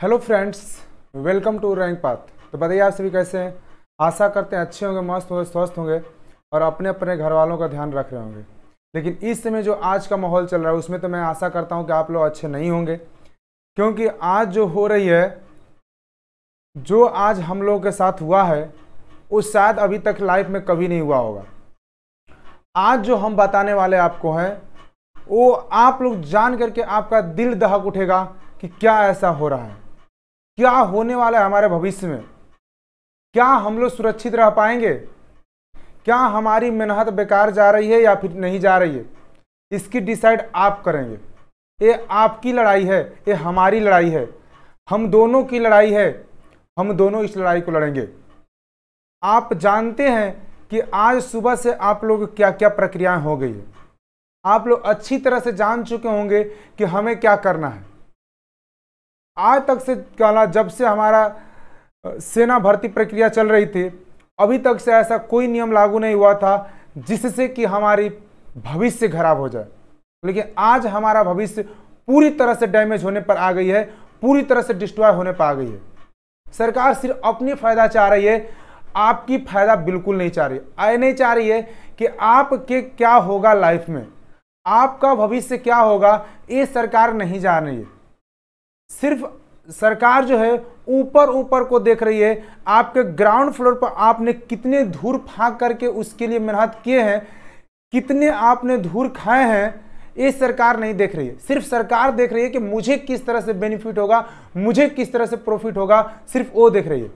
Hello friends, welcome to Rank Path. तो बताइए आप सभी कैसे हैं? आशा करते हैं अच्छे होंगे, मस्त होंगे, स्वस्थ होंगे और अपने अपने घर वालों का ध्यान रख रहे होंगे। लेकिन इस समय जो आज का माहौल चल रहा है, उसमें तो मैं आशा करता हूँ कि आप लोग अच्छे नहीं होंगे, क्योंकि आज जो हो रही है, जो आज हम लोगों के साथ हुआ है, वो शायद अभी तक लाइफ में कभी नहीं हुआ होगा। आज जो हम बताने वाले आपको हैं, वो आप लोग जान करके आपका दिल दहक उठेगा कि क्या ऐसा हो रहा है। क्या होने वाला है हमारे भविष्य में? क्या हम लोग सुरक्षित रह पाएँगे? क्या हमारी मेहनत बेकार जा रही है या फिर नहीं जा रही है? इसकी डिसाइड आप करेंगे। ये आपकी लड़ाई है, ये हमारी लड़ाई है। हम दोनों की लड़ाई है, हम दोनों इस लड़ाई को लड़ेंगे। आप जानते हैं कि आज सुबह से आप लोग क्या क्या प्रक्रियाएँ हो गई है। आप लोग अच्छी तरह से जान चुके होंगे कि हमें क्या करना है। आज तक से कहना जब से हमारा सेना भर्ती प्रक्रिया चल रही थी, अभी तक से ऐसा कोई नियम लागू नहीं हुआ था जिससे कि हमारी भविष्य खराब हो जाए। लेकिन आज हमारा भविष्य पूरी तरह से डैमेज होने पर आ गई है, पूरी तरह से डिस्ट्रॉय होने पर आ गई है। सरकार सिर्फ़ अपनी फ़ायदा चाह रही है, आपकी फ़ायदा बिल्कुल नहीं चाह रही। आए नहीं चाह रही है कि आपके क्या होगा लाइफ में, आपका भविष्य क्या होगा, ये सरकार नहीं जान रही है। सिर्फ़ सरकार जो है ऊपर ऊपर को देख रही है। आपके ग्राउंड फ्लोर पर आपने कितने धूर फाँक करके उसके लिए मेहनत किए हैं, कितने आपने धूर खाए हैं, ये सरकार नहीं देख रही है। सिर्फ़ सरकार देख रही है कि मुझे किस तरह से बेनिफिट होगा, मुझे किस तरह से प्रॉफिट होगा, सिर्फ़ वो देख रही है।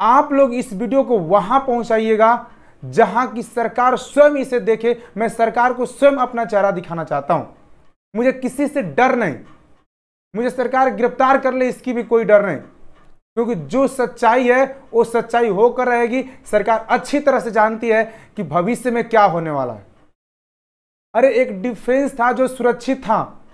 आप लोग इस वीडियो को वहाँ पहुंचाइएगा, जहाँ की सरकार स्वयं इसे देखे। मैं सरकार को स्वयं अपना चेहरा दिखाना चाहता हूँ। मुझे किसी से डर नहीं। मुझे सरकार गिरफ़्तार कर ले, इसकी भी कोई डर नहीं। क्योंकि जो सच्चाई है, वो सच्चाई होकर रहेगी। सरकार अच्छी तरह से जानती है कि भविष्य में क्या होने वाला है। अरे, एक डिफेंस था जो सुरक्षित था।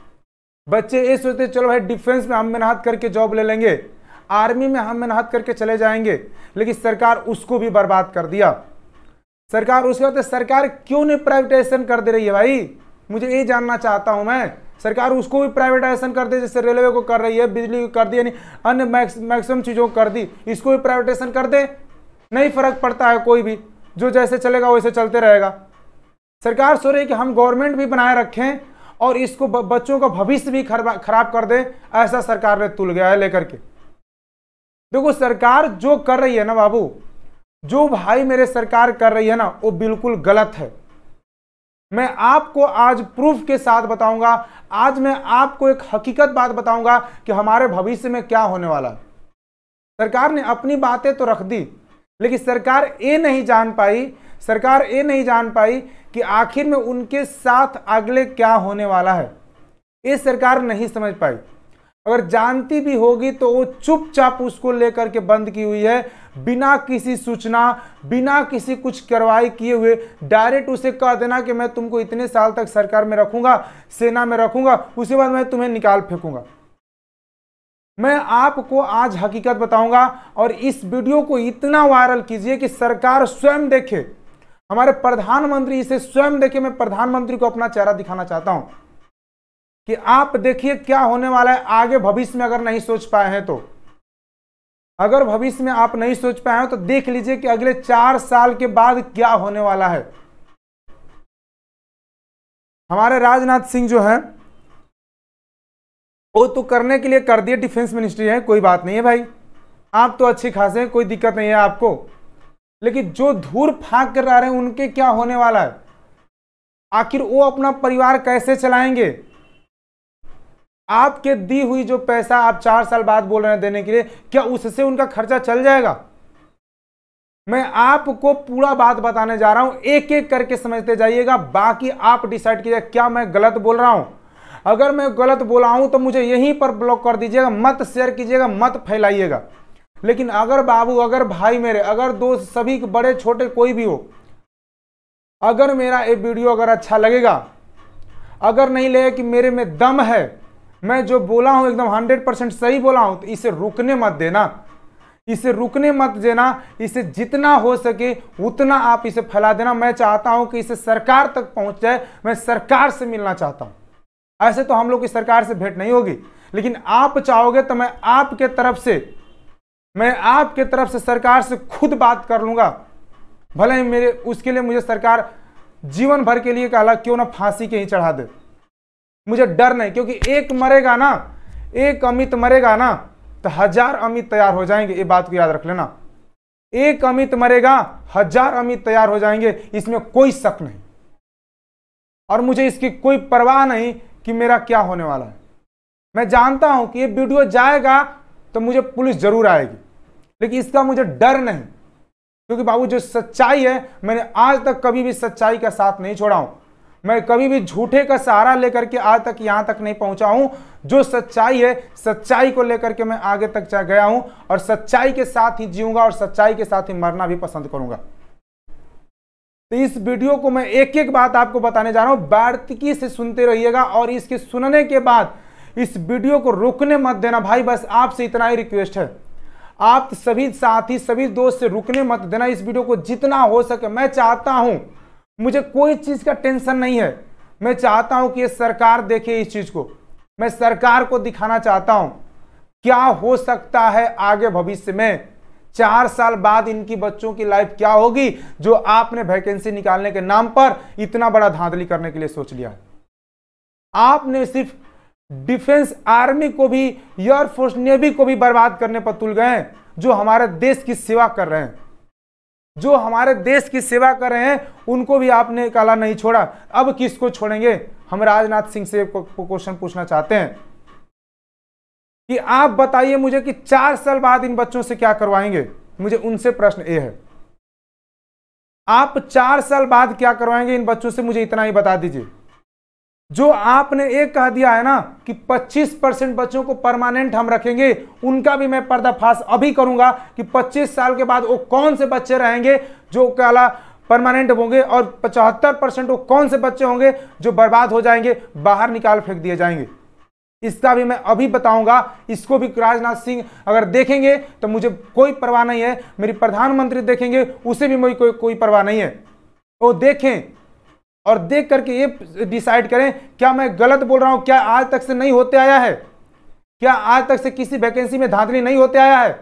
बच्चे ये सोचते, चलो भाई, डिफेंस में हम मेहनत करके जॉब ले लेंगे। आर्मी में हम मेहनत करके चले जाएँगे। लेकिन सरकार उसको भी बर्बाद कर दिया। सरकार उसके बाद, सरकार क्यों नहीं प्राइवेटाइजेशन कर दे रही है भाई? मुझे ये जानना चाहता हूँ मैं। सरकार उसको भी प्राइवेटाइजेशन कर दे, जैसे रेलवे को कर रही है, बिजली को कर दी, यानी अन्य मैक्सिमम चीज़ों को कर दी, इसको भी प्राइवेटाइजेशन कर दे। नहीं फ़र्क पड़ता है कोई भी, जो जैसे चलेगा वैसे चलते रहेगा। सरकार सो रही है कि हम गवर्नमेंट भी बनाए रखें और इसको बच्चों का भविष्य भी खराब कर दे, ऐसा सरकार ने तुल गया है लेकर के। देखो, सरकार जो कर रही है ना बाबू, जो भाई मेरे सरकार कर रही है ना, वो बिल्कुल गलत है। मैं आपको आज प्रूफ के साथ बताऊँगा। आज मैं आपको एक हकीकत बात बताऊँगा कि हमारे भविष्य में क्या होने वाला है। सरकार ने अपनी बातें तो रख दी, लेकिन सरकार ये नहीं जान पाई, सरकार ये नहीं जान पाई कि आखिर में उनके साथ अगले क्या होने वाला है। ये सरकार नहीं समझ पाई। अगर जानती भी होगी तो वो चुपचाप उसको लेकर के बंद की हुई है। बिना किसी सूचना, बिना किसी कुछ कार्रवाई किए हुए डायरेक्ट उसे कह देना कि मैं तुमको इतने साल तक सरकार में रखूँगा, सेना में रखूँगा उसके बाद मैं तुम्हें निकाल फेंकूँगा। मैं आपको आज हकीकत बताऊँगा और इस वीडियो को इतना वायरल कीजिए कि सरकार स्वयं देखे। हमारे प्रधानमंत्री इसे स्वयं देखे। मैं प्रधानमंत्री को अपना चेहरा दिखाना चाहता हूँ। कि आप देखिए क्या होने वाला है, आगे भविष्य में अगर नहीं सोच पाए हैं तो। अगर भविष्य में आप नहीं सोच पाए हैं तो देख लीजिए कि अगले चार साल के बाद क्या होने वाला है। हमारे राजनाथ सिंह जो है, वो तो करने के लिए कर दिए डिफेंस मिनिस्ट्री है, कोई बात नहीं है भाई। आप तो अच्छी खासे हैं, कोई दिक्कत नहीं है आपको। लेकिन जो धूर फाक कर रहे हैं, उनके क्या होने वाला है? आखिर वो अपना परिवार कैसे चलाएँगे? आपके दी हुई जो पैसा आप चार साल बाद बोल रहे हैं देने के लिए, क्या उससे उनका खर्चा चल जाएगा? मैं आपको पूरा बात बताने जा रहा हूँ। एक एक करके समझते जाइएगा, बाकी आप डिसाइड कीजिए क्या मैं गलत बोल रहा हूँ। अगर मैं गलत बोला हूँ तो मुझे यहीं पर ब्लॉक कर दीजिएगा, मत शेयर कीजिएगा, मत फैलाइएगा। लेकिन अगर बाबू, अगर भाई मेरे, अगर दोस्त सभी बड़े, छोटे कोई भी हो, अगर मेरा ये वीडियो अगर अच्छा लगेगा, अगर नहीं लगे कि मेरे में दम है मैं जो बोला हूँ, एकदम हंड्रेड परसेंट सही बोला हूँ तो इसे रुकने मत देना। इसे रुकने मत देना, इसे जितना हो सके उतना आप इसे फैला देना। मैं चाहता हूँ कि इसे सरकार तक पहुँच जाए मैं सरकार से मिलना चाहता हूँ। ऐसे तो हम लोग की सरकार से भेंट नहीं होगी, लेकिन आप चाहोगे तो मैं आपके तरफ़ से, मैं आपके तरफ़ से सरकार से खुद बात कर लूँगा। भले ही मेरे, उसके लिए मुझे सरकार जीवन भर के लिए काला क्यों ना फांसी के ही चढ़ा दे। मुझे डर नहीं, क्योंकि एक मरेगा ना, एक अमित मरेगा ना तो हज़ार अमित तैयार हो जाएँगे, ये बात को याद रख लेना। एक अमित मरेगा, हज़ार अमित तैयार हो जाएँगे, इसमें कोई शक नहीं। और मुझे इसकी कोई परवाह नहीं कि मेरा क्या होने वाला है। मैं जानता हूँ कि ये वीडियो जाएगा तो मुझे पुलिस ज़रूर आएगी, लेकिन इसका मुझे डर नहीं, क्योंकि बाबू, जो सच्चाई है, मैंने आज तक कभी भी सच्चाई का साथ नहीं छोड़ा हूँ। मैं कभी भी झूठे का सहारा लेकर के आज तक यहाँ तक नहीं पहुँचा हूँ। जो सच्चाई है, सच्चाई को लेकर के मैं आगे तक गया हूँ और सच्चाई के साथ ही जीऊँगा और सच्चाई के साथ ही मरना भी पसंद करूँगा। तो इस वीडियो को मैं एक एक बात आपको बताने जा रहा हूँ। बारतिकी से सुनते रहिएगा और इसके सुनने के बाद इस वीडियो को रुकने मत देना भाई, बस आपसे इतना ही रिक्वेस्ट है। आप सभी साथी, सभी दोस्त से रुकने मत देना इस वीडियो को जितना हो सके। मैं चाहता हूँ मुझे कोई चीज़ का टेंशन नहीं है। मैं चाहता हूँ कि सरकार देखे इस चीज़ को। मैं सरकार को दिखाना चाहता हूँ। क्या हो सकता है आगे भविष्य में? चार साल बाद इनकी बच्चों की लाइफ क्या होगी, जो आपने वैकेंसी निकालने के नाम पर इतना बड़ा धांधली करने के लिए सोच लिया आपने सिर्फ़ डिफेंस आर्मी को भी एयरफोर्स नेवी को भी बर्बाद करने पर तुल गए जो हमारे देश की सेवा कर रहे हैं। जो हमारे देश की सेवा कर रहे हैं, उनको भी आपने काला नहीं छोड़ा। अब किसको छोड़ेंगे? हम राजनाथ सिंह से क्वेश्चन पूछना चाहते हैं। कि आप बताइए मुझे कि चार साल बाद इन बच्चों से क्या करवाएँगे? मुझे उनसे प्रश्न ये है। आप चार साल बाद क्या करवाएँगे इन बच्चों से? मुझे इतना ही बता दीजिए। जो आपने एक कह दिया है ना कि 25 परसेंट बच्चों को परमानेंट हम रखेंगे, उनका भी मैं पर्दाफाश अभी करूँगा कि 25 साल के बाद वो कौन से बच्चे रहेंगे जो काला परमानेंट होंगे और पचहत्तर परसेंट वो कौन से बच्चे होंगे जो बर्बाद हो जाएँगे, बाहर निकाल फेंक दिए जाएँगे। इसका भी मैं अभी बताऊँगा, इसको भी राजनाथ सिंह अगर देखेंगे तो मुझे कोई परवाह नहीं है, मेरी प्रधानमंत्री देखेंगे, उसे भी मुझे कोई कोई परवाह नहीं है। वो देखें और देख करके ये डिसाइड करें, क्या मैं गलत बोल रहा हूँ? क्या आज तक से नहीं होते आया है? क्या आज तक से किसी वैकेंसी में धांधली नहीं होते आया है?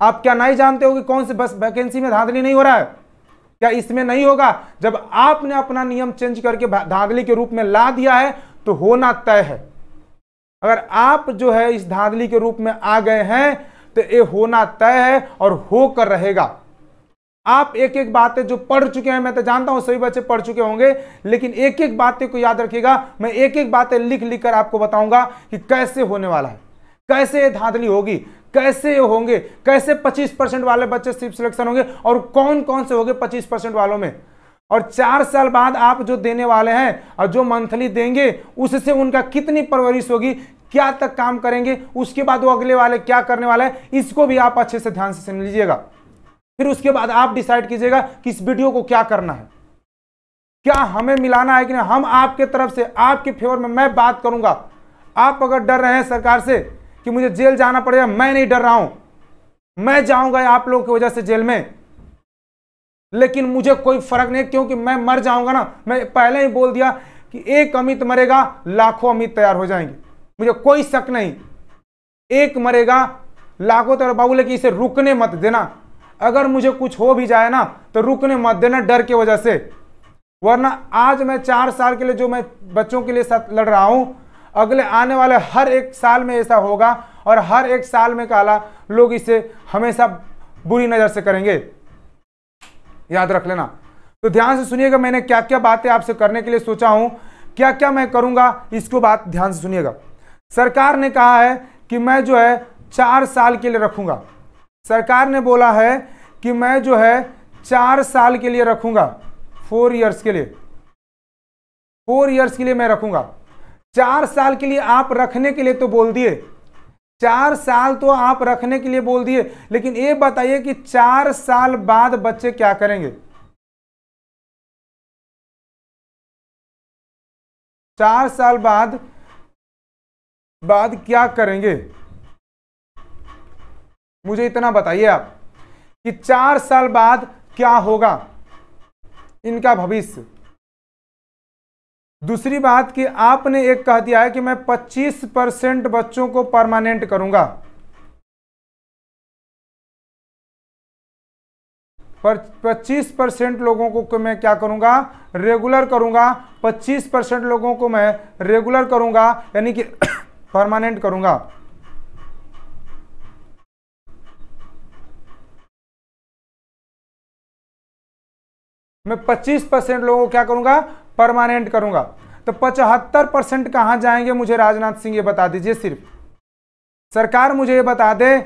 आप क्या नहीं जानते हो कि कौन से बस वैकेंसी में धांधली नहीं हो रहा है? क्या इसमें नहीं होगा? जब आपने अपना नियम चेंज करके धांधली के रूप में ला दिया है तो होना तय है। अगर आप जो है इस धांधली के रूप में आ गए हैं तो ये होना तय है और होकर रहेगा। आप एक एक बातें जो पढ़ चुके हैं, मैं तो जानता हूँ सभी बच्चे पढ़ चुके होंगे, लेकिन एक एक बातें को याद रखिएगा, मैं एक एक बातें लिख लिख कर आपको बताऊँगा कि कैसे होने वाला है, कैसे धांधली होगी, कैसे होंगे, कैसे 25 परसेंट वाले बच्चे सिर्फ़ सिलेक्शन होंगे और कौन कौन से होंगे 25 परसेंट वालों में। और चार साल बाद आप जो देने वाले हैं और जो मंथली देंगे, उससे उनका कितनी परवरिश होगी, क्या तक काम करेंगे, उसके बाद वो अगले वाले क्या करने वाले हैं, इसको भी आप अच्छे से ध्यान से सुन लीजिएगा। फिर उसके बाद आप डिसाइड कीजिएगा कि इस वीडियो को क्या करना है। क्या हमें मिलाना है कि नहीं? हम आपके तरफ़ से, आपके फेवर में मैं बात करूँगा। आप अगर डर रहे हैं सरकार से कि मुझे जेल जाना पड़ेगा, मैं नहीं डर रहा हूँ। मैं जाऊँगा आप लोगों की वजह से जेल में। लेकिन मुझे कोई फ़र्क नहीं, क्योंकि मैं मर जाऊँगा ना। मैं पहले ही बोल दिया कि एक अमित मरेगा, लाखों अमित तैयार हो जाएँगे। मुझे कोई शक नहीं। एक मरेगा, लाखों तैयार बाबू लेकिन इसे रुकने मत देना। अगर मुझे कुछ हो भी जाए ना तो रुकने मत देना डर की वजह से। वरना आज मैं चार साल के लिए जो मैं बच्चों के लिए साथ लड़ रहा हूँ, अगले आने वाले हर एक साल में ऐसा होगा और हर एक साल में काला लोग इसे हमेशा बुरी नज़र से करेंगे। याद रख लेना। तो ध्यान से सुनिएगा, मैंने क्या क्या बातें आपसे करने के लिए सोचा हूँ। क्या क्या मैं करूँगा, इसको बात ध्यान से सुनिएगा। सरकार ने कहा है कि मैं जो है चार साल के लिए रखूँगा। सरकार ने बोला है कि मैं जो है चार साल के लिए रखूँगा फोर इयर्स के लिए। फोर इयर्स के लिए मैं रखूँगा। चार साल के लिए आप रखने के लिए तो बोल दिए। चार साल तो आप रखने के लिए बोल दिए, लेकिन ये बताइए कि चार साल बाद बच्चे क्या करेंगे? चार साल बाद बाद क्या करेंगे? मुझे इतना बताइए आप कि चार साल बाद क्या होगा इनका भविष्य? दूसरी बात कि आपने एक कह दिया है कि मैं 25 परसेंट बच्चों को परमानेंट करूँगा। पर 25 परसेंट लोगों को मैं क्या करूँगा? रेगुलर करूँगा। 25 परसेंट लोगों को मैं रेगुलर करूँगा, यानी कि परमानेंट करूँगा। मैं 25 परसेंट लोगों को क्या करूँगा? परमानेंट करूँगा। तो 75 परसेंट कहाँ जाएँगे मुझे राजनाथ सिंह ये बता दीजिए सिर्फ़। सरकार मुझे ये बता दे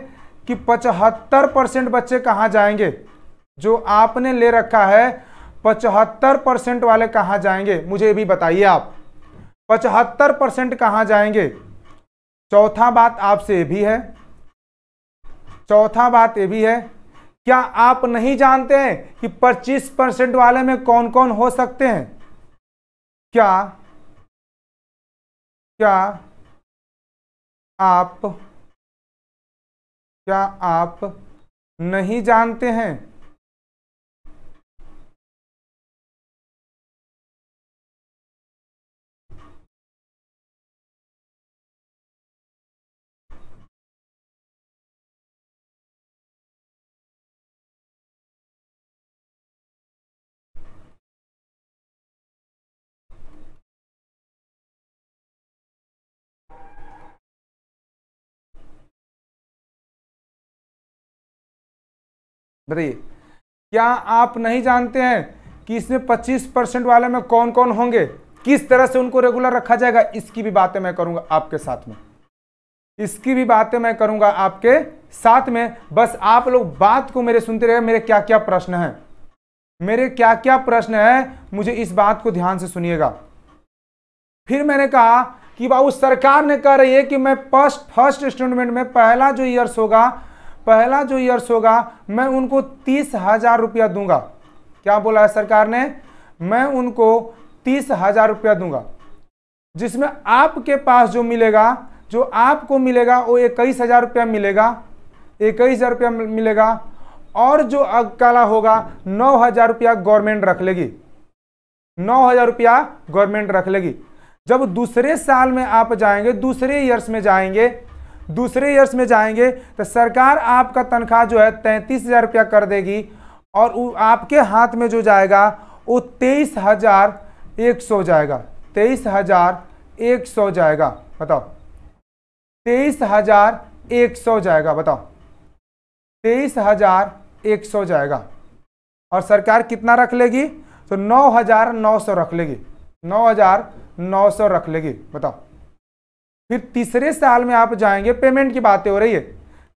कि 75 परसेंट बच्चे कहाँ जाएँगे? जो आपने ले रखा है 75 परसेंट वाले कहाँ जाएँगे? मुझे भी बताइए आप। 75 परसेंट कहाँ जाएँगे? चौथा बात आपसे भी है। चौथा बात ये भी है क्या आप नहीं जानते हैं कि 25 परसेंट वाले में कौन कौन हो सकते हैं? क्या? क्या आप क्या आप नहीं जानते हैं? बताइए, क्या आप नहीं जानते हैं कि इसमें 25 परसेंट वाले में कौन कौन होंगे? किस तरह से उनको रेगुलर रखा जाएगा? इसकी भी बातें मैं करूँगा आपके साथ में। इसकी भी बातें मैं करूँगा आपके साथ में। बस आप लोग बात को मेरे सुनते रहे मेरे क्या क्या प्रश्न हैं? मेरे क्या क्या प्रश्न है, मुझे इस बात को ध्यान से सुनिएगा। फिर मैंने कहा कि बाबू, सरकार ने कह रही है कि मैं फ़र्स्ट फ़र्स्ट स्टूडेंट में पहला जो ईयर्स होगा पहला जो ईयर्स होगा, मैं उनको तीस हज़ार रुपया दूँगा। क्या बोला है सरकार ने? मैं उनको तीस हज़ार रुपया दूँगा। जिसमें आपके पास जो मिलेगा, जो आपको मिलेगा, वो इक्कीस हज़ार रुपया मिलेगा। इक्कीस हज़ार रुपया मिलेगा। और जो अकाला होगा, नौ हज़ार रुपया गवर्नमेंट रख लेगी। नौ हज़ार रुपया गवर्नमेंट रख लेगी। जब दूसरे साल में आप जाएँगे, दूसरे ईयर्स में जाएँगे दूसरे ईयर्स में जाएँगे तो सरकार आपका तनख्वाह जो है तैंतीस हज़ार रुपया कर देगी और आपके हाथ में जो जाएगा, वो तेईस हज़ार एक सौ जाएगा। तेईस हज़ार एक सौ जाएगा, बताओ। तेईस हज़ार एक सौ जाएगा, बताओ। तेईस हज़ार एक सौ जाएगा। और सरकार कितना रख लेगी? तो नौ हज़ार नौ सौ रख लेगी। नौ हज़ार नौ सौ रख लेगी, बताओ। फिर तीसरे साल में आप जाएँगे पेमेंट की बातें हो रही है।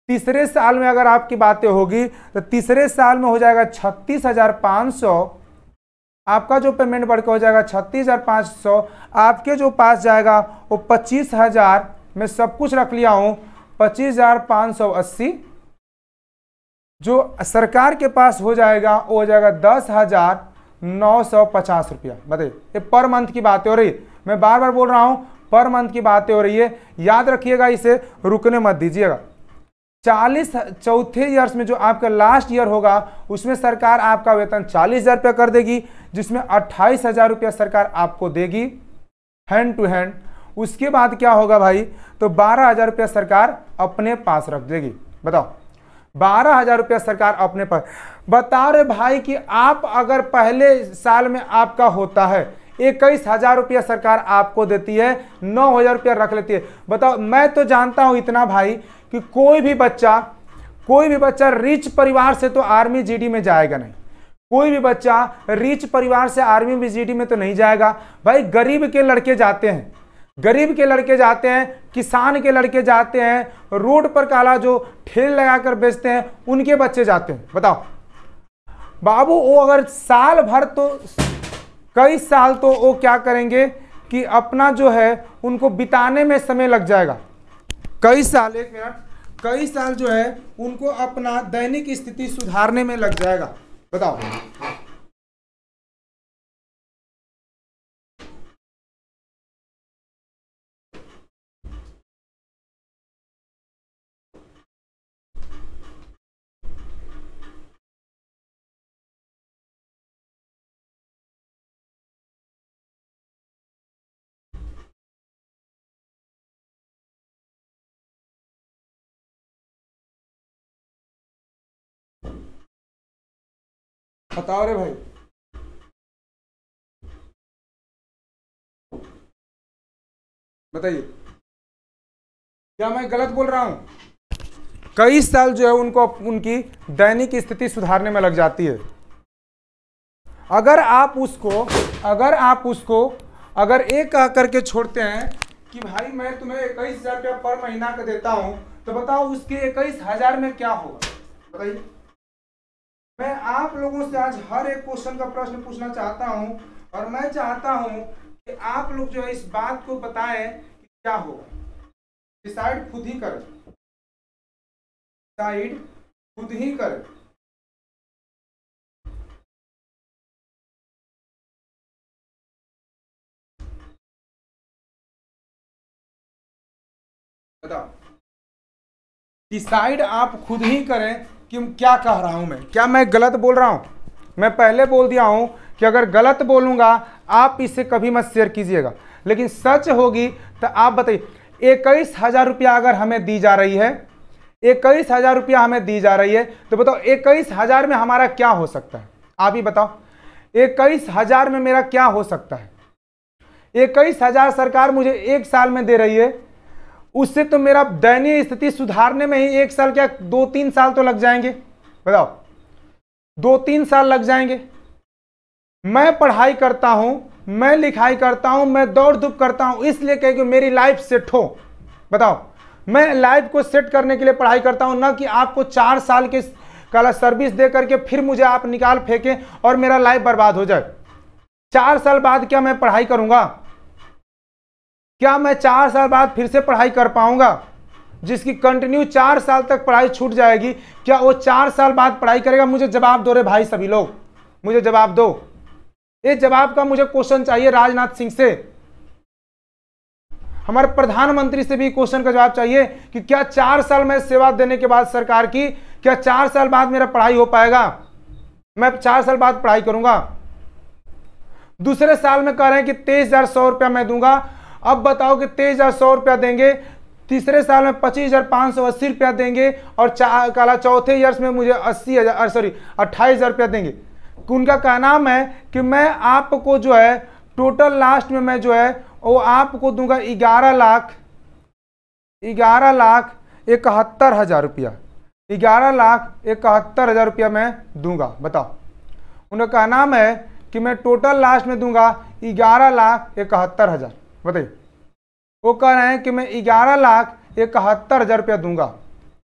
तीसरे साल में अगर आपकी बातें होगी तो तीसरे साल में हो जाएगा छत्तीस हज़ार पाँच सौ। आपका जो पेमेंट बढ़कर हो जाएगा छत्तीस हज़ार पाँच सौ। आपके जो पास जाएगा, वो पच्चीस हज़ार। मैं सब कुछ रख लिया हूँ, पच्चीस हज़ार पाँच सौ अस्सी। जो सरकार के पास हो जाएगा, वो हो जाएगा दस हज़ार नौ सौ पचास रुपया। बताइए, ये पर मंथ की बातें हो रही मैं बार बार बोल रहा हूँ पर मंथ की बातें हो रही है। याद रखिएगा इसे, रुकने मत दीजिएगा। चालीस चौथे ईयर्स में जो आपका लास्ट ईयर होगा, उसमें सरकार आपका वेतन चालीस हज़ार रुपया कर देगी, जिसमें अट्ठाईस हज़ार रुपया सरकार आपको देगी हैंड टू हैंड उसके बाद क्या होगा भाई? तो बारह हज़ार रुपया सरकार अपने पास रख देगी। बताओ, बारह हज़ार रुपया सरकार अपने पास। बता रहे भाई कि आप अगर पहले साल में आपका होता है इक्कीस हज़ार रुपया सरकार आपको देती है, नौ हज़ार रुपया रख लेती है। बताओ, मैं तो जानता हूँ इतना भाई कि कोई भी बच्चा, कोई भी बच्चा रिच परिवार से तो आर्मी जीडी में जाएगा नहीं। कोई भी बच्चा रिच परिवार से आर्मी में जीडी में तो नहीं जाएगा। भाई, गरीब के लड़के जाते हैं, गरीब के लड़के जाते हैं, किसान के लड़के जाते हैं, रोड पर काला जो ठेल लगाकर बेचते हैं, उनके बच्चे जाते हैं। बताओ, बाबू, वो अगर साल भर तो कई साल तो वो क्या करेंगे कि अपना जो है, उनको बिताने में समय लग जाएगा। कई साल, एक मिनट। कई साल जो है, उनको अपना दैनिक स्थिति सुधारने में लग जाएगा। बताओ। बताओ रे भाई। बताइए। क्या मैं गलत बोल रहा हूँ? कई साल जो है उनको उनकी दैनिक स्थिति सुधारने में लग जाती है। अगर आप उसको, अगर आप उसको, अगर एक कह करके छोड़ते हैं कि भाई मैं तुम्हें इक्कीस हज़ार रुपया पर महीना का देता हूँ तो बताओ उसके इक्कीस हज़ार में क्या होगा? बताइए। मैं आप लोगों से आज हर एक क्वेश्चन का प्रश्न पूछना चाहता हूँ और मैं चाहता हूँ कि आप लोग जो है इस बात को बताएँ कि क्या होगा। डिसाइड खुद ही करें। डिसाइड खुद ही करें। डिसाइड आप खुद ही करें कि क्या कह रहा हूँ मैं? क्या मैं गलत बोल रहा हूँ? मैं पहले बोल दिया हूँ कि अगर गलत बोलूँगा, आप इसे कभी मत शेयर कीजिएगा। लेकिन सच होगी तो आप बताइए, इक्कीस हज़ार रुपया अगर हमें दी जा रही है, इक्कीस हज़ार रुपया हमें दी जा रही है तो बताओ, इक्कीस हज़ार में हमारा क्या हो सकता है? आप ही बताओ, इक्कीस हज़ार में मेरा क्या हो सकता है? इक्कीस हज़ार सरकार मुझे एक साल में दे रही है उससे तो मेरा दयनीय स्थिति सुधारने में ही एक साल क्या दो तीन साल तो लग जाएँगे। बताओ। दो तीन साल लग जाएँगे। मैं पढ़ाई करता हूँ, मैं लिखाई करता हूँ, मैं दौड़ धूप करता हूँ, इसलिए कह मेरी लाइफ सेट हो। बताओ। मैं लाइफ को सेट करने के लिए पढ़ाई करता हूँ, ना कि आपको चार साल के कला सर्विस दे करके फिर मुझे आप निकाल फेंकें और मेरा लाइफ बर्बाद हो जाए। चार साल बाद क्या मैं पढ़ाई करूँगा? क्या मैं चार साल बाद फिर से पढ़ाई कर पाऊँगा? जिसकी कंटिन्यू चार साल तक पढ़ाई छूट जाएगी, क्या वो चार साल बाद पढ़ाई करेगा? मुझे जवाब दो रे भाई सभी लोग। मुझे जवाब दो। ये जवाब का मुझे क्वेश्चन चाहिए राजनाथ सिंह से। हमारे प्रधानमंत्री से भी क्वेश्चन का जवाब चाहिए कि क्या चार साल में सेवा देने के बाद सरकार की, क्या चार साल बाद मेरा पढ़ाई हो पाएगा? मैं चार साल बाद पढ़ाई करूँगा। दूसरे साल में कह रहे हैं कि तेईस हज़ार सौ रुपया मैं दूँगा। अब बताओ कि तेईस हज़ार सौ रुपया देंगे, तीसरे साल में पच्चीस हज़ार पाँच सौ अस्सी रुपया देंगे और काला चौथे ईयर्स में मुझे अस्सी हज़ार सॉरी अट्ठाईस हज़ार रुपया देंगे। उनका कहना है कि मैं आपको जो है टोटल लास्ट में मैं जो है, वो आपको दूँगा ग्यारह लाख ग्यारह लाख इकहत्तर हज़ार रुपया। ग्यारह लाख इकहत्तर हज़ार रुपया मैं दूँगा, बताओ। उनका कहना है कि मैं टोटल लास्ट में दूँगा ग्यारह लाख इकहत्तर हज़ार। बताइए। वो कह रहे हैं कि मैं ग्यारह लाख इकहत्तर हज़ार रुपया दूँगा।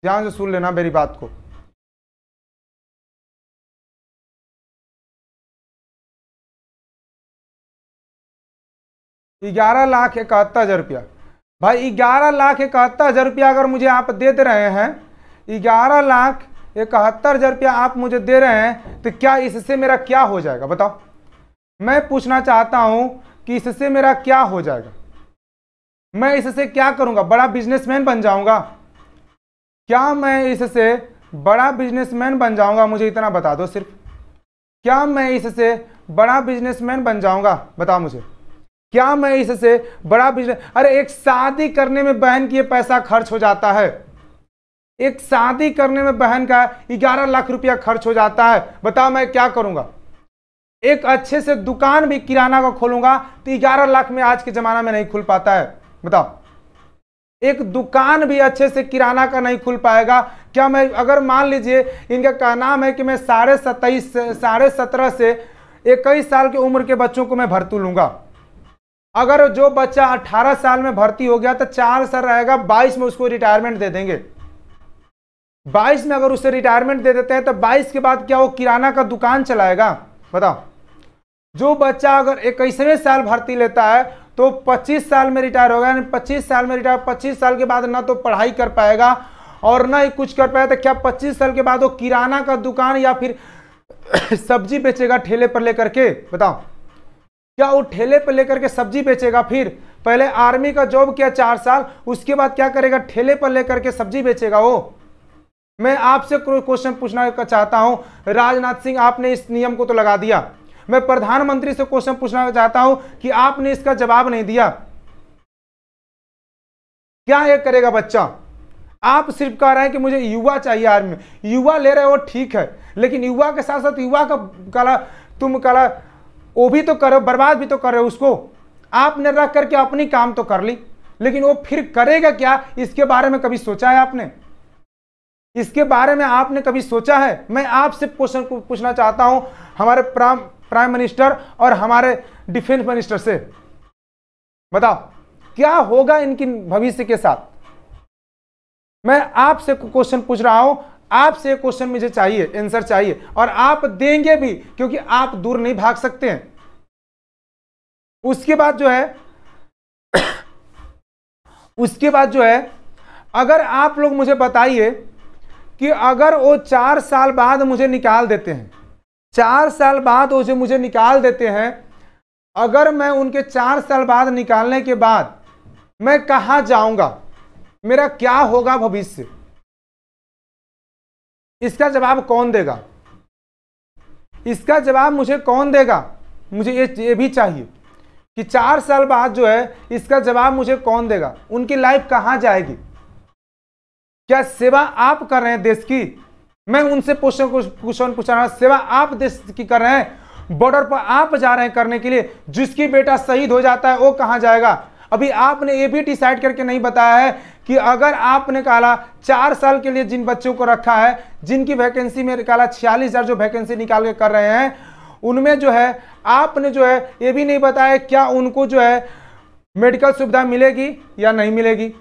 ध्यान से सुन लेना मेरी बात को। ग्यारह लाख इकहत्तर हज़ार रुपया। भाई, ग्यारह लाख इकहत्तर हज़ार रुपया अगर मुझे आप दे दे रहे हैं, ग्यारह लाख इकहत्तर हज़ार रुपया आप मुझे दे रहे हैं तो क्या इससे मेरा क्या हो जाएगा? बताओ। मैं पूछना चाहता हूँ कि इससे मेरा क्या हो जाएगा? मैं इससे क्या करूँगा? बड़ा बिजनेसमैन बन जाऊँगा। क्या मैं इससे बड़ा बिजनेसमैन बन जाऊँगा? मुझे इतना बता दो सिर्फ़। क्या मैं इससे बड़ा बिजनेसमैन बन जाऊँगा? बताओ मुझे। क्या मैं इससे बड़ा बिज़नेस अरे, एक शादी करने में बहन की पैसा खर्च हो जाता है। एक शादी करने में बहन का ग्यारह लाख रुपया खर्च हो जाता है। बताओ मैं क्या करूँगा? एक अच्छे से दुकान भी किराना का खोलूँगा तो ग्यारह लाख में आज के जमाना में नहीं खुल पाता है। बताओ। एक दुकान भी अच्छे से किराना का नहीं खुल पाएगा। क्या मैं, अगर मान लीजिए, इनका का नाम है कि मैं साढ़े सत्ताईस साढ़े सत्रह से इक्कीस साल की उम्र के बच्चों को मैं भर्ती लूँगा। अगर जो बच्चा 18 साल में भर्ती हो गया तो चार साल रहेगा 22 में उसको रिटायरमेंट दे देंगे। 22 में अगर उसे रिटायरमेंट दे देते हैं तो 22 के बाद क्या वो किराना का दुकान चलाएगा? बताओ। जो बच्चा अगर इक्कीसवें साल भर्ती लेता है तो 25 साल में रिटायर होगा, यानी 25 साल में रिटायर 25 साल के बाद ना तो पढ़ाई कर पाएगा और ना ही कुछ कर पाएगा तो क्या 25 साल के बाद वो किराना का दुकान या फिर सब्ज़ी बेचेगा ठेले पर लेकर के? बताओ। क्या वो ठेले पर लेकर के सब्ज़ी बेचेगा फिर? पहले आर्मी का जॉब किया चार साल, उसके बाद क्या करेगा? ठेले पर लेकर के सब्ज़ी बेचेगा वो। मैं आपसे क्वेश्चन पूछना चाहता हूँ। राजनाथ सिंह, आपने इस नियम को तो लगा दिया। मैं प्रधानमंत्री से क्वेश्चन पूछना चाहता हूँ कि आपने इसका जवाब नहीं दिया। क्या ये करेगा बच्चा? आप सिर्फ़ कह रहे हैं कि मुझे युवा चाहिए आर्मी युवा ले रहे हो, ठीक है, लेकिन युवा के साथ साथ युवा का कला, तुम कला, वो भी तो करो, बर्बाद भी तो कर रहे हो उसको। आपने रख करके अपनी काम तो कर ली, लेकिन वो फिर करेगा क्या? इसके बारे में कभी सोचा है आपने? इसके बारे में आपने कभी सोचा है? मैं आपसे क्वेश्चन पूछना चाहता हूँ, हमारे प्राइम प्राइम मिनिस्टर और हमारे डिफेंस मिनिस्टर से। बताओ, क्या होगा इनकी भविष्य के साथ? मैं आपसे क्वेश्चन पूछ रहा हूँ, आपसे क्वेश्चन मुझे चाहिए आंसर चाहिए, और आप देंगे भी, क्योंकि आप दूर नहीं भाग सकते हैं। उसके बाद जो है, उसके बाद जो है, अगर आप लोग मुझे बताइए कि अगर वो चार साल बाद मुझे निकाल देते हैं चार साल बाद वो जो मुझे निकाल देते हैं, अगर मैं उनके चार साल बाद निकालने के बाद मैं कहा जाऊँगा? मेरा क्या होगा भविष्य? इसका जवाब कौन देगा? इसका जवाब मुझे कौन देगा? मुझे ये ये भी चाहिए कि चार साल बाद जो है, इसका जवाब मुझे कौन देगा? उनकी लाइफ कहाँ जाएगी? क्या सेवा आप कर रहे हैं देश की? मैं उनसे क्वेश्चन क्वेश्चन पूछ रहा सेवा आप देश की कर रहे हैं बॉर्डर पर आप जा रहे हैं करने के लिए, जिसकी बेटा शहीद हो जाता है, वो कहाँ जाएगा? अभी आपने ये भी डिसाइड करके नहीं बताया है कि अगर आपने कहा चार साल के लिए जिन बच्चों को रखा है, जिनकी वैकेंसी में कहा छियालीस हज़ार जो वैकेंसी निकाल के कर रहे हैं, उनमें जो है, आपने जो है, ये भी नहीं बताया क्या उनको जो है मेडिकल सुविधा मिलेगी या नहीं मिलेगी?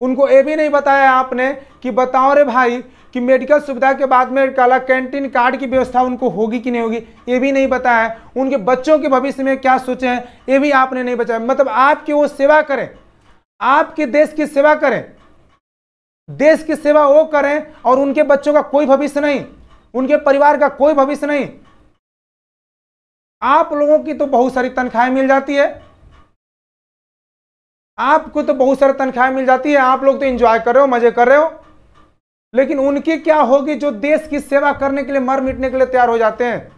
उनको ये भी नहीं बताया आपने कि बताओ रे भाई कि मेडिकल सुविधा के बाद में काला कैंटीन कार्ड की व्यवस्था उनको होगी कि नहीं होगी, ये भी नहीं बताया उनके बच्चों के भविष्य में क्या सोचे हैं, ये भी आपने नहीं बताया मतलब आपकी वो सेवा करें, आपके देश की सेवा करें, देश की सेवा वो करें और उनके बच्चों का कोई भविष्य नहीं, उनके परिवार का कोई भविष्य नहीं। आप लोगों की तो बहुत सारी तनख्वाहें मिल जाती है। आपको तो बहुत सारी तनख्वाहें मिल जाती है। आप लोग तो एंजॉय कर रहे हो, मज़े कर रहे हो। लेकिन उनकी क्या होगी जो देश की सेवा करने के लिए मर मिटने के लिए तैयार हो जाते हैं?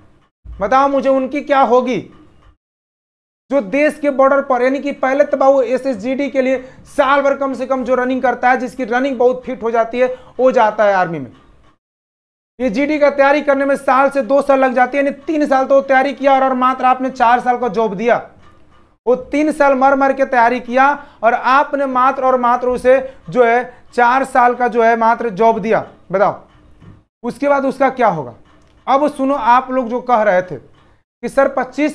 बताओ मुझे उनकी क्या होगी? जो देश के बॉर्डर पर यानी कि पहले तो बाबू एस के लिए साल भर कम से कम जो रनिंग करता है जिसकी रनिंग बहुत फिट हो जाती है वो जाता है आर्मी में। ये जीडी का तैयारी करने में साल से दो साल लग जाती है यानी तीन साल तो तैयारी किया और, और मात्र आपने चार साल का जॉब दिया। वो तीन साल मर मर के तैयारी किया और आपने मात्र और मात्र उसे जो है, चार साल का जो है, मात्र जॉब दिया। बताओ, उसके बाद उसका क्या होगा? अब सुनो, आप लोग जो कह रहे थे कि सर 25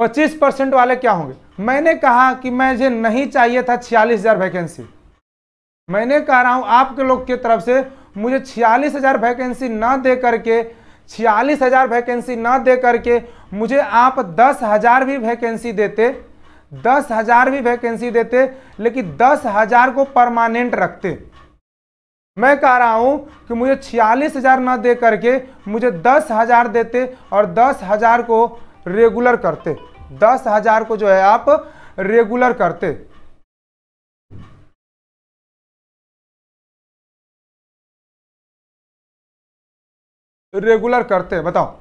25 परसेंट वाले क्या होंगे? मैंने कहा कि मुझे नहीं चाहिए था छियालीस हज़ार वैकेंसी मैंने कह रहा हूँ, आपके लोग की तरफ़ से मुझे छियालीस हज़ार वैकेंसी ना दे करके छियालीस हज़ार वैकेंसी न दे करके मुझे आप दस हज़ार भी वैकेंसी देते, दस हज़ार भी वैकेंसी देते, लेकिन दस हज़ार को परमानेंट रखते। मैं कह रहा हूँ कि मुझे छियालीस हज़ार न दे करके मुझे दस हज़ार देते और दस हज़ार को रेगुलर करते। दस हज़ार को जो है आप रेगुलर करते। रेगुलर करते हैं। बताओ।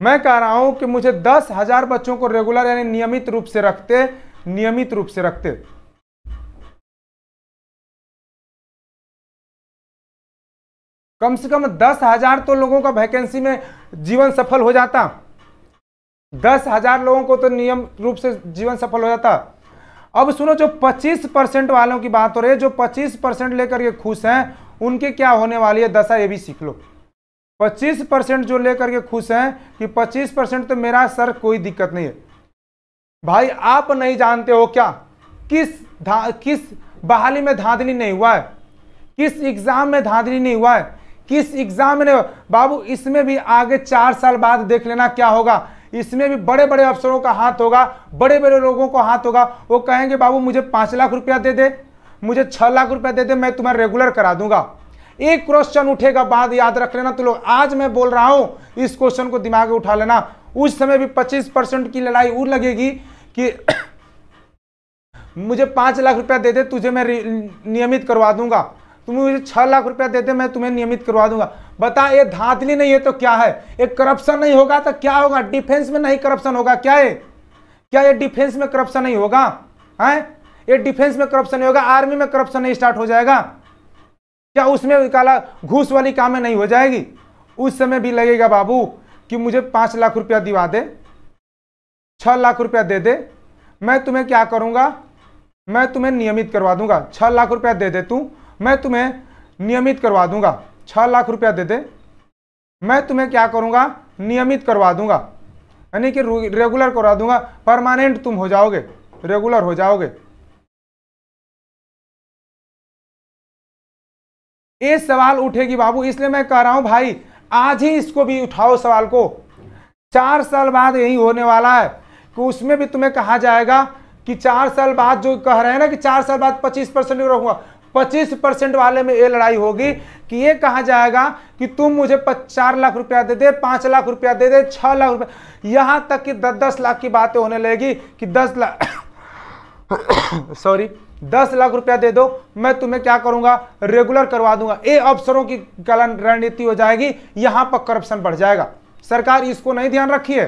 मैं कह रहा हूँ कि मुझे दस हज़ार बच्चों को रेगुलर यानी नियमित रूप से रखते, नियमित रूप से रखते। कम से कम दस हज़ार तो लोगों का वैकेंसी में जीवन सफल हो जाता। दस हज़ार लोगों को तो नियम रूप से जीवन सफल हो जाता। अब सुनो, जो पच्चीस परसेंट वालों की बात हो रही है, जो पच्चीस परसेंट लेकर के खुश हैं, उनके क्या होने वाली है? दशा ये भी सीख लो। पच्चीस परसेंट जो लेकर के खुश हैं कि पच्चीस परसेंट तो मेरा सर कोई दिक्कत नहीं है। भाई, आप नहीं जानते हो क्या? किस किस बहाली में धांधली नहीं हुआ है? किस एग्ज़ाम में धांधली नहीं हुआ है? किस एग्ज़ाम में बाबू, इसमें भी आगे चार साल बाद देख लेना क्या होगा। इसमें भी बड़े बड़े अफसरों का हाथ होगा बड़े बड़े लोगों को हाथ होगा। वो कहेंगे, बाबू, मुझे पाँच लाख रुपया दे दे। मुझे छह लाख रुपया दे दे, मैं तुम्हें रेगुलर करा दूँगा। एक क्वेश्चन उठेगा बाद याद रख लेना। तो लोग, आज मैं बोल रहा हूँ, इस क्वेश्चन को दिमाग में उठा लेना। उस समय भी 25 परसेंट की लड़ाई वो लगेगी कि मुझे पाँच लाख रुपया दे दे, तुझे मैं नियमित करवा दूँगा। तुम मुझे छह लाख रुपया दे दे, मैं तुम्हें नियमित करवा दूँगा। बता, ये धांधली नहीं है तो क्या है? एक करप्शन नहीं होगा तो क्या होगा? डिफेंस में नहीं करप्शन होगा क्या है क्या ये डिफेंस में करप्शन नहीं होगा? है? ये डिफेंस में करप्शन नहीं होगा आर्मी में करप्शन नहीं स्टार्ट हो जाएगा। क्या उसमें काला घूस वाली कामें नहीं हो जाएगी? उस समय भी लगेगा, बाबू, कि मुझे पाँच लाख रुपया दिवा दे, छह लाख रुपया दे दे। मैं तुम्हें क्या करूँगा? मैं तुम्हें नियमित करवा दूँगा। छह लाख रुपया दे दे तू, मैं तुम्हें नियमित करवा दूँगा। छह लाख रुपया दे दे। मैं तुम्हें क्या करूँगा? नियमित करवा दूँगा। यानी कि रेगुलर करवा दूँगा। परमानेंट तुम हो जाओगे। रेगुलर हो जाओगे। ये सवाल उठेगी, बाबू, इसलिए मैं कह रहा हूँ, भाई, आज ही इसको भी उठाओ सवाल को। चार साल बाद यही होने वाला है कि उसमें भी तुम्हें कहा जाएगा कि चार साल बाद जो कह रहे हैं ना कि चार साल बाद पच्चीस परसेंट रहूँगा पच्चीस परसेंट वाले में ये लड़ाई होगी कि ये कहा जाएगा कि तुम मुझे चार लाख रुपया दे दे, पाँच लाख रुपया दे दे, छह लाख रुपया। यहाँ तक कि दस दस लाख की बातें होने लगेगी कि दस लाख सॉरी दस लाख रुपया दे दो, मैं तुम्हें क्या करूँगा? रेगुलर करवा दूँगा। ये अफसरों की कलन रणनीति हो जाएगी, यहाँ पर करप्शन बढ़ जाएगा। सरकार इसको नहीं ध्यान रखिए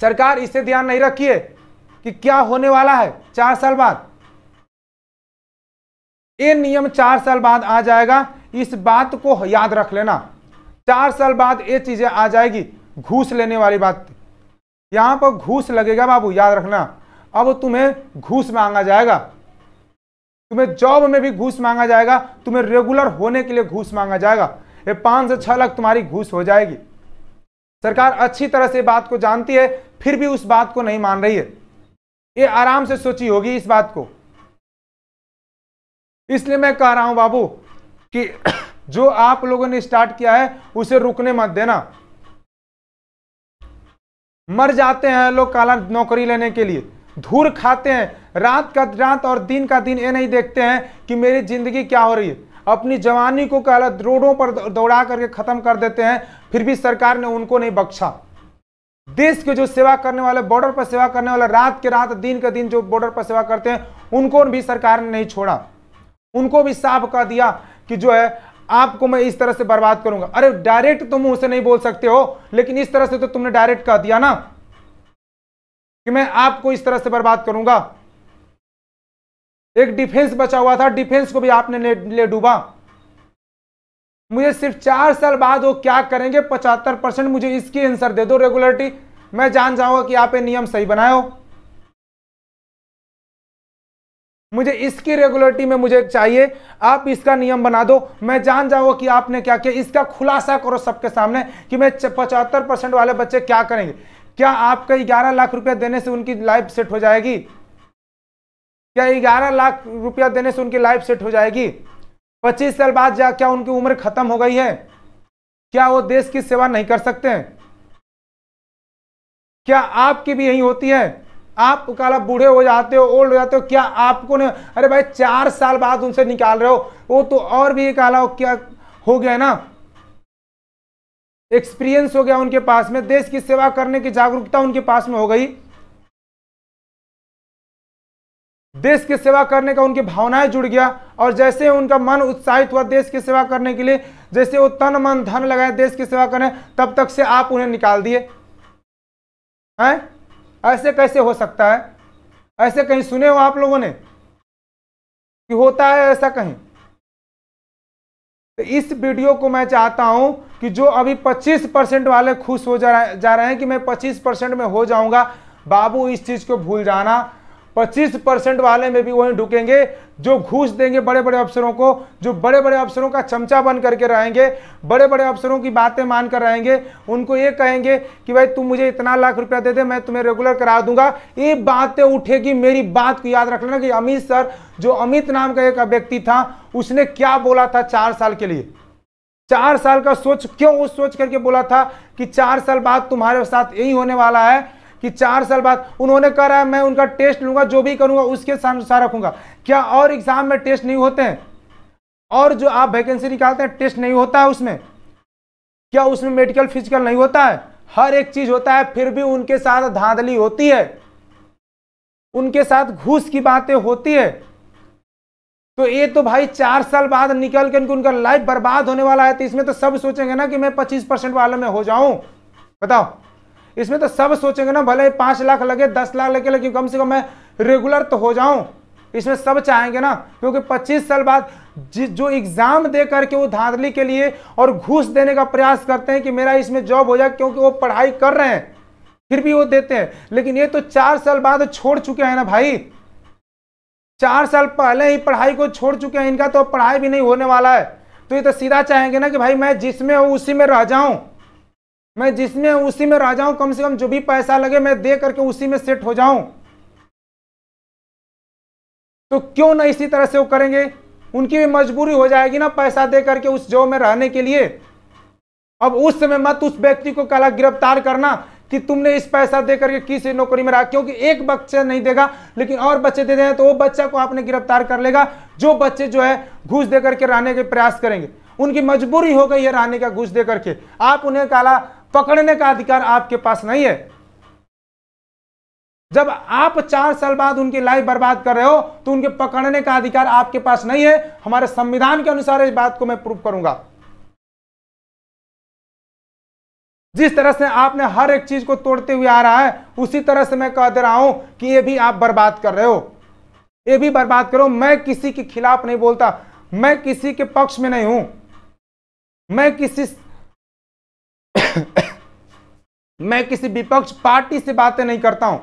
सरकार इसे ध्यान नहीं रखिए कि क्या होने वाला है चार साल बाद। ये नियम चार साल बाद आ जाएगा। इस बात को याद रख लेना। चार साल बाद ये चीज़ें आ जाएगी। घूस लेने वाली बात। यहाँ पर घूस लगेगा बाबू, याद रखना। अब तुम्हें घूस मांगा जाएगा। तुम्हें जॉब में भी घूस मांगा जाएगा। तुम्हें रेगुलर होने के लिए घूस मांगा जाएगा। ये पाँच से छह लाख तुम्हारी घूस हो जाएगी। सरकार अच्छी तरह से बात को जानती है, फिर भी उस बात को नहीं मान रही है। ये आराम से सोची होगी इस बात को। इसलिए मैं कह रहा हूँ बाबू, कि जो आप लोगों ने स्टार्ट किया है, उसे रुकने मत देना। मर जाते हैं लोग काला नौकरी लेने के लिए। धूर खाते हैं। रात का रात और दिन का दिन ये नहीं देखते हैं कि मेरी ज़िंदगी क्या हो रही है। अपनी जवानी को काला रोडों पर दौड़ा करके खत्म कर देते हैं, फिर भी सरकार ने उनको नहीं बख्शा। देश के जो सेवा करने वाले, बॉर्डर पर सेवा करने वाले, रात के रात, दिन के दिन जो बॉर्डर पर सेवा करते हैं, उनको भी सरकार ने नहीं छोड़ा। उनको भी साफ़ कह दिया कि जो है, आपको मैं इस तरह से बर्बाद करूँगा। अरे, डायरेक्ट तुम मुँह से नहीं बोल सकते हो, लेकिन इस तरह से तो तुमने डायरेक्ट कह दिया ना। कि मैं आपको इस तरह से बर्बाद करूँगा। एक डिफेंस बचा हुआ था डिफेंस को भी आपने ले, ले डूबा। मुझे सिर्फ़ चार साल बाद वो क्या करेंगे? पचहत्तर परसेंट मुझे इसकी आंसर दे दो रेगुलरिटी। मैं जान जाऊँगा कि आप ये नियम सही बनाए मुझे इसकी रेगुलरिटी में मुझे चाहिए। आप इसका नियम बना दो। मैं जान जाऊँगा कि आपने क्या किया। इसका खुलासा करो सबके सामने कि मैं पचहत्तर परसेंट वाले बच्चे क्या करेंगे। क्या आपका ग्यारह लाख रुपया देने से उनकी लाइफ सेट हो जाएगी? क्या ग्यारह लाख रुपया देने से उनकी लाइफ सेट हो जाएगी? पच्चीस साल बाद जा क्या उनकी उम्र खत्म हो गई है? क्या वो देश की सेवा नहीं कर सकते? हैं क्या आपकी भी यही होती है? आप काला बूढ़े हो जाते हो ओल्ड हो जाते हो, क्या आपको ने अरे भाई, चार साल बाद उनसे निकाल रहे हो? वो तो और भी काला हो क्या हो गया ना? एक्सपीरियंस हो गया उनके पास में, देश की सेवा करने की जागरूकता उनके पास में हो गई। देश की सेवा करने का उनकी भावनाएँ जुड़ गया और जैसे उनका मन उत्साहित हुआ देश की सेवा करने के लिए, जैसे वो तन मन धन लगाए देश की सेवा करें तब तक से आप उन्हें निकाल दिए। हैं? ऐसे कैसे हो सकता है? ऐसे कहीं सुने हो आप लोगों ने कि होता है ऐसा कहीं? तो इस वीडियो को मैं चाहता हूँ कि जो अभी 25 परसेंट वाले खुश हो जा रहे हैं कि मैं 25 परसेंट में हो जाऊँगा, बाबू इस चीज़ को भूल जाना। पच्चीस परसेंट वाले में भी वहीं ढुकेंगे, जो घूस देंगे बड़े बड़े अफसरों को, जो बड़े बड़े अफसरों का चमचा बन करके रहेंगे बड़े बड़े अफसरों की बातें मान कर रहेंगे, उनको ये कहेंगे कि भाई तुम मुझे इतना लाख रुपया दे दे, मैं तुम्हें रेगुलर करा दूँगा। ये बातें उठेगी, मेरी बात को याद रख लेना कि अमित सर, जो अमित नाम का एक व्यक्ति था, उसने क्या बोला था चार साल के लिए? चार साल का सोच, क्यों उस सोच करके बोला था कि चार साल बाद तुम्हारे साथ यही होने वाला है, कि चार साल बाद उन्होंने कह रहा है, मैं उनका टेस्ट लूँगा, जो भी करूँगा, उसके अनुसार रखूँगा। क्या और एग्ज़ाम में टेस्ट नहीं होते हैं? और जो आप वैकेंसी निकालते हैं, टेस्ट नहीं होता है उसमें? क्या उसमें मेडिकल फ़िज़िकल नहीं होता है? हर एक चीज़ होता है, फिर भी उनके साथ धांधली होती है। उनके साथ घूस की बातें होती है। तो ये तो भाई चार साल बाद निकल के उनका लाइफ बर्बाद होने वाला है तो इसमें तो सब सोचेंगे ना कि मैं पच्चीस परसेंट वाले में हो जाऊँ। बताओ। इसमें तो सब सोचेंगे ना, भले पाँच लाख लगे, दस लाख लगे, लेकिन कम से कम मैं रेगुलर तो हो जाऊँ। इसमें सब चाहेंगे ना, क्योंकि 25 साल बाद जो एग्ज़ाम दे करके वो धांधली के लिए और घूस देने का प्रयास करते हैं कि मेरा इसमें जॉब हो जाए, क्योंकि वो पढ़ाई कर रहे हैं, फिर भी वो देते हैं। लेकिन ये तो चार साल बाद छोड़ चुके हैं ना भाई। चार साल पहले ही पढ़ाई को छोड़ चुके हैं इनका तो पढ़ाई भी नहीं होने वाला है। तो ये तो सीधा चाहेंगे ना कि भाई मैं जिसमें हूँ, उसी में रह जाऊँ। मैं जिसमें हूँ, उसी में रह जाऊँ। कम से कम जो भी पैसा लगे, मैं दे करके उसी में सेट हो जाऊँ। तो क्यों ना इसी तरह से वो करेंगे? उनकी भी मजबूरी हो जाएगी ना पैसा दे करके उस जॉब में रहने के लिए। अब उस समय मत उस व्यक्ति को कला गिरफ़्तार करना। कि तुमने इस पैसा दे करके किसी नौकरी में रहा? क्योंकि एक बच्चा नहीं देगा, लेकिन और बच्चे दे दें तो वो बच्चा को आपने गिरफ़्तार कर लेगा। जो बच्चे जो है, घूस दे करके रहने के प्रयास करेंगे, उनकी मजबूरी हो गई है रहने का घूस दे करके आप उन्हें काला पकड़ने का अधिकार आपके पास नहीं है। जब आप चार साल बाद उनकी लाइफ बर्बाद कर रहे हो तो उनके पकड़ने का अधिकार आपके पास नहीं है। हमारे संविधान के अनुसार इस बात को मैं प्रूव करूँगा। जिस तरह से आपने हर एक चीज़ को तोड़ते हुए आ रहा है, उसी तरह से मैं कह दे रहा हूँ कि ये भी आप बर्बाद कर रहे हो। ये भी बर्बाद करो। मैं किसी के खिलाफ नहीं बोलता। मैं किसी के पक्ष में नहीं हूँ। मैं किसी मैं किसी विपक्ष पार्टी से बातें नहीं करता हूँ।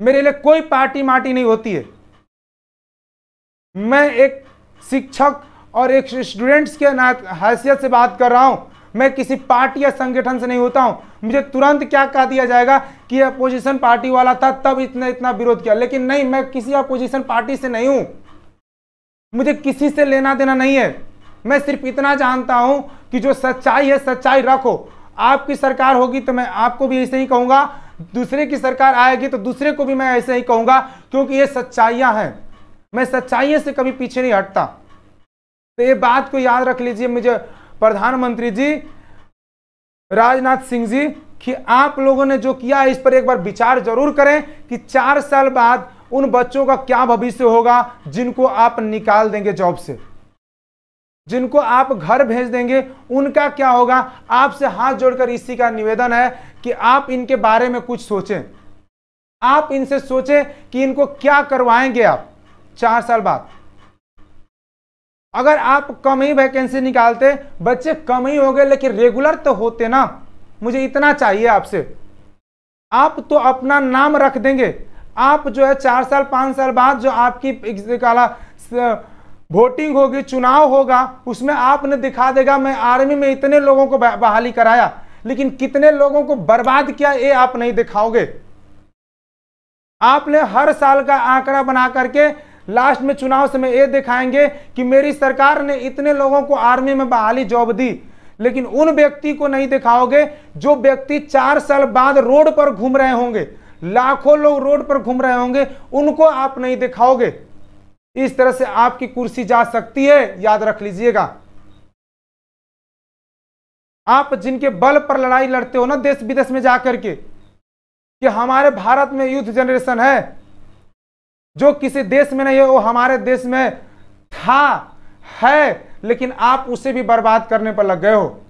मेरे लिए कोई पार्टी मार्टी नहीं होती है। मैं एक शिक्षक और एक स्टूडेंट्स के हैसियत से बात कर रहा हूँ। मैं किसी पार्टी या संगठन से नहीं होता हूँ। मुझे तुरंत क्या कह दिया जाएगा कि अपोजिशन पार्टी वाला था, तब इतने इतना विरोध किया। लेकिन नहीं, मैं किसी अपोजिशन पार्टी से नहीं हूँ। मुझे किसी से लेना देना नहीं है। मैं सिर्फ़ इतना जानता हूँ कि जो सच्चाई है, सच्चाई रखो। आपकी सरकार होगी तो मैं आपको भी ऐसे ही कहूँगा। दूसरे की सरकार आएगी तो दूसरे को भी मैं ऐसे ही कहूँगा, क्योंकि ये सच्चाइयाँ हैं। मैं सच्चाइयों से कभी पीछे नहीं हटता। तो ये बात को याद रख लीजिए। मुझे प्रधानमंत्री जी, राजनाथ सिंह जी, कि आप लोगों ने जो किया है इस पर एक बार विचार ज़रूर करें कि चार साल बाद उन बच्चों का क्या भविष्य होगा, जिनको आप निकाल देंगे जॉब से। जिनको आप घर भेज देंगे, उनका क्या होगा, आपसे हाथ जोड़कर इसी का निवेदन है कि आप इनके बारे में कुछ सोचें। आप इनसे सोचें कि इनको क्या करवाएँगे आप, चार साल बाद। अगर आप कम ही वैकेंसी निकालते, बच्चे कम ही हो गए, लेकिन रेगुलर तो होते ना, मुझे इतना चाहिए आपसे। आप तो अपना नाम रख देंगे। आप जो है चार साल, पाँच साल बाद जो आपकी काला वोटिंग होगी, चुनाव होगा, उसमें आपने दिखा देगा, मैं आर्मी में इतने लोगों को बहाली कराया, लेकिन कितने लोगों को बर्बाद किया, ये आप नहीं दिखाओगे। आपने हर साल का आंकड़ा बना करके लास्ट में चुनाव समय ये दिखाएँगे कि मेरी सरकार ने इतने लोगों को आर्मी में बहाली जॉब दी, लेकिन उन व्यक्ति को नहीं दिखाओगे जो व्यक्ति चार साल बाद रोड पर घूम रहे होंगे, लाखों लोग रोड पर घूम रहे होंगे, उनको आप नहीं दिखाओगे। इस तरह से आपकी कुर्सी जा सकती है, याद रख लीजिएगा। आप जिनके बल पर लड़ाई लड़ते हो ना देश विदेश में जाकर के, कि हमारे भारत में यूथ जनरेशन है जो किसी देश में नहीं है, वो हमारे देश में था, है, लेकिन आप उसे भी बर्बाद करने पर लग गए हो।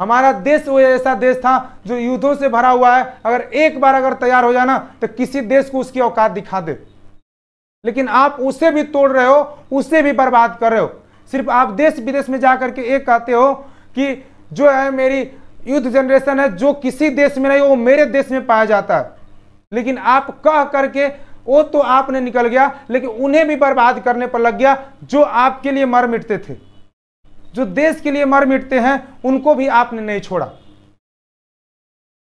हमारा देश वो ऐसा देश था जो युद्धों से भरा हुआ है। अगर एक बार अगर तैयार हो जाना तो किसी देश को उसकी औकात दिखा दे। लेकिन आप उसे भी तोड़ रहे हो, उसे भी बर्बाद कर रहे हो। सिर्फ़ आप देश विदेश में जाकर के एक कहते हो कि जो है मेरी युद्ध जनरेशन है, जो किसी देश में नहीं, वो मेरे देश में पाया जाता है। लेकिन आप कह करके वो तो आपने निकल गया, लेकिन उन्हें भी बर्बाद करने पर लग गया, जो आपके लिए मर मिटते थे। जो देश के लिए मर मिटते हैं, उनको भी आपने नहीं छोड़ा।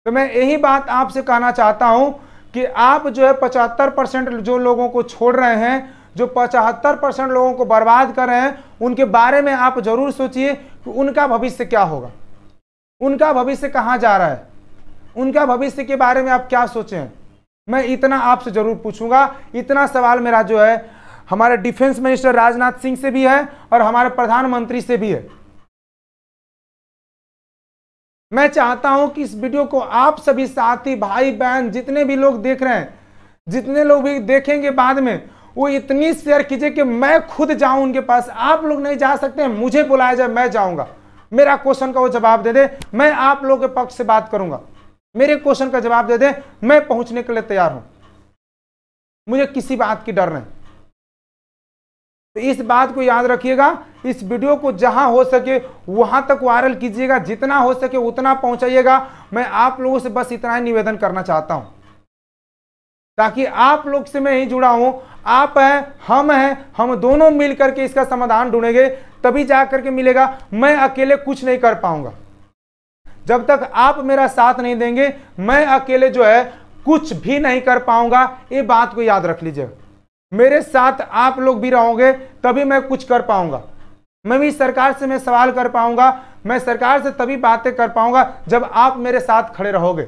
तो मैं यही बात आपसे कहना चाहता हूँ कि आप जो है पचहत्तर परसेंट जो लोगों को छोड़ रहे हैं, जो पचहत्तर परसेंट लोगों को बर्बाद कर रहे हैं, उनके बारे में आप ज़रूर सोचिए कि उनका भविष्य क्या होगा। उनका भविष्य कहाँ जा रहा है? उनका भविष्य के बारे में आप क्या सोचें? मैं इतना आपसे ज़रूर पूछूँगा। इतना सवाल मेरा जो है, हमारे डिफेंस मिनिस्टर राजनाथ सिंह से भी है और हमारे प्रधानमंत्री से भी है। मैं चाहता हूँ कि इस वीडियो को आप सभी साथी भाई बहन जितने भी लोग देख रहे हैं, जितने लोग भी देखेंगे बाद में, वो इतनी शेयर कीजिए कि मैं खुद जाऊँ उनके पास। आप लोग नहीं जा सकते, मुझे बुलाया जाए, मैं जाऊँगा। मेरा क्वेश्चन का वो जवाब दे दे, मैं आप लोगों के पक्ष से बात करूँगा। मेरे क्वेश्चन का जवाब दे दे, मैं पहुँचने के लिए तैयार हूँ। मुझे किसी बात की डर नहीं। तो इस बात को याद रखिएगा, इस वीडियो को जहाँ हो सके, वहाँ तक वायरल कीजिएगा, जितना हो सके उतना पहुंचाइएगा। मैं आप लोगों से बस इतना ही निवेदन करना चाहता हूँ। ताकि आप लोग से मैं ही जुड़ा हूँ। आप हैं, हम हैं, हम दोनों मिल करके इसका समाधान ढूंढेंगे, तभी जा करके मिलेगा। मैं अकेले कुछ नहीं कर पाऊँगा। जब तक आप मेरा साथ नहीं देंगे, मैं अकेले जो है कुछ भी नहीं कर पाऊँगा। ये बात को याद रख लीजिए। मेरे साथ आप लोग भी रहोगे, तभी मैं कुछ कर पाऊँगा। मैं भी सरकार से मैं सवाल कर पाऊँगा, मैं सरकार से तभी बातें कर पाऊँगा जब आप मेरे साथ खड़े रहोगे।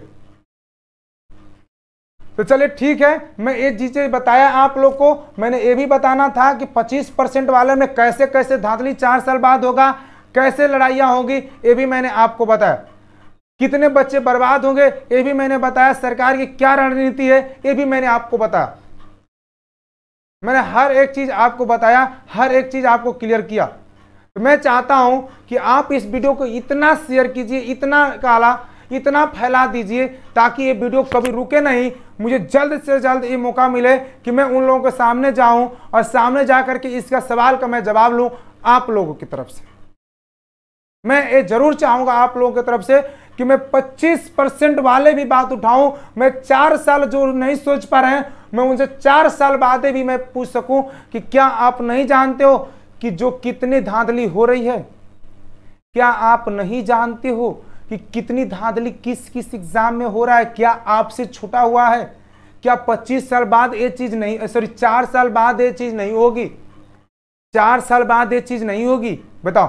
तो चलिए ठीक है, मैं ये चीज़ें बताया आप लोग को, मैंने ये भी बताना था कि 25 परसेंट वाले में कैसे कैसे धांधली चार साल बाद होगा, कैसे लड़ाइयाँ होगी, ये भी मैंने आपको बताया। कितने बच्चे बर्बाद होंगे, ये भी मैंने बताया, सरकार की क्या रणनीति है, ये भी मैंने आपको बताया मैंने हर एक चीज़ आपको बताया, हर एक चीज़ आपको क्लियर किया। तो मैं चाहता हूँ कि आप इस वीडियो को इतना शेयर कीजिए, इतना काला, इतना फैला दीजिए, ताकि ये वीडियो कभी रुके नहीं। मुझे जल्द से जल्द ये मौका मिले कि मैं उन लोगों के सामने जाऊँ और सामने जा करके इसका सवाल का मैं जवाब लूँ आप लोगों की तरफ़ से। मैं ये ज़रूर चाहूँगा आप लोगों की तरफ़ से कि मैं 25 परसेंट वाले भी बात उठाऊं, मैं चार साल जो नहीं सोच पा रहे हैं, मैं उनसे चार साल बाद भी मैं पूछ सकूँ कि क्या आप नहीं जानते हो कि जो कितनी धांधली हो रही है? क्या आप नहीं जानते हो कि कितनी धांधली किस किस एग्ज़ाम में हो रहा है? क्या आपसे छुटा हुआ है? क्या 25 साल बाद ये चीज़ नहीं, सॉरी, चार साल बाद ये चीज़ नहीं होगी? चार साल बाद ये चीज़ नहीं होगी? बताओ।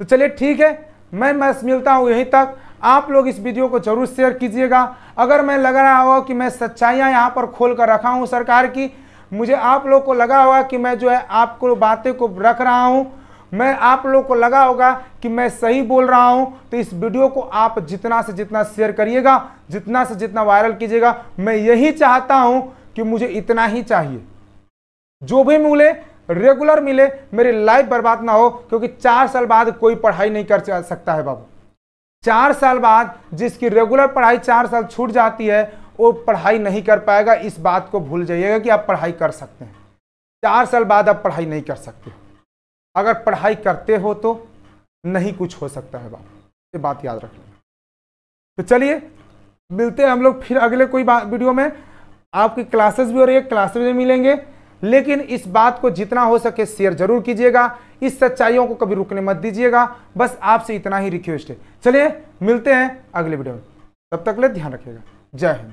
तो चलिए ठीक है मैं बस मिलता हूँ यहीं तक। आप लोग इस वीडियो को ज़रूर शेयर कीजिएगा। अगर मैं लग रहा हो कि मैं सच्चाइयाँ यहाँ पर खोल कर रखा हूँ सरकार की, मुझे आप लोग को लगा होगा कि मैं जो है आपको बातें को रख रहा हूँ। मैं आप लोग को लगा होगा कि मैं सही बोल रहा हूँ। तो इस वीडियो को आप जितना से जितना शेयर करिएगा, जितना से जितना वायरल कीजिएगा, मैं यही चाहता हूँ कि मुझे इतना ही चाहिए। जो भी मिले रेगुलर मिले, मेरी लाइफ बर्बाद ना हो, क्योंकि चार साल बाद कोई पढ़ाई नहीं कर सकता है बाबू। चार साल बाद जिसकी रेगुलर पढ़ाई चार साल छूट जाती है, वो पढ़ाई नहीं कर पाएगा। इस बात को भूल जाइएगा कि आप पढ़ाई कर सकते हैं। चार साल बाद आप पढ़ाई नहीं कर सकते। अगर पढ़ाई करते हो तो नहीं कुछ हो सकता है बाबू। ये बात याद रख तो चलिए, मिलते हैं हम लोग फिर अगले कोई वीडियो में। आपकी क्लासेस भी हो रही है क्लासेस में मिलेंगे। लेकिन इस बात को जितना हो सके शेयर ज़रूर कीजिएगा। इस सच्चाइयों को कभी रुकने मत दीजिएगा। बस आपसे इतना ही रिक्वेस्ट है। चलिए, मिलते हैं अगले वीडियो में। तब तक ले ध्यान रखिएगा। जय हिंद।